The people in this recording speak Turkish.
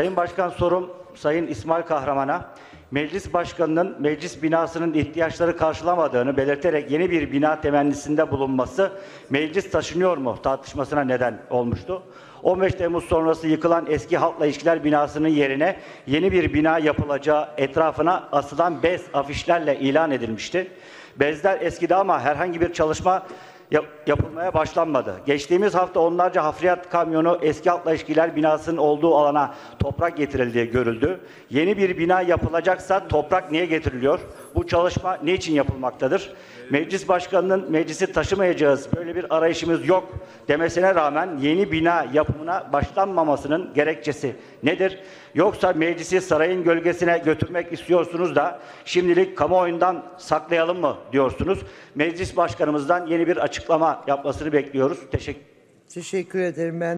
Sayın Başkan sorum Sayın İsmail Kahraman'a meclis başkanının meclis binasının ihtiyaçları karşılamadığını belirterek yeni bir bina temennisinde bulunması meclis taşınıyor mu tartışmasına neden olmuştu. 15 Temmuz sonrası yıkılan eski halkla ilişkiler binasının yerine yeni bir bina yapılacağı etrafına asılan bez afişlerle ilan edilmişti. Bezler eskidi ama herhangi bir çalışma yap- yapılmaya başlanmadı. Geçtiğimiz hafta onlarca hafriyat kamyonu eski halkla ilişkiler binasının olduğu alana toprak getirildiği görüldü. Yeni bir bina yapılacaksa toprak niye getiriliyor? Bu çalışma ne için yapılmaktadır? Meclis başkanının meclisi taşımayacağız, böyle bir arayışımız yok demesine rağmen yeni bina yapımına başlanmamasının gerekçesi nedir? Yoksa meclisi sarayın gölgesine götürmek istiyorsunuz da şimdilik kamuoyundan saklayalım mı diyorsunuz? Meclis başkanımızdan yeni bir açıklama yapmasını bekliyoruz. Teşekkür Teşekkür ederim ben.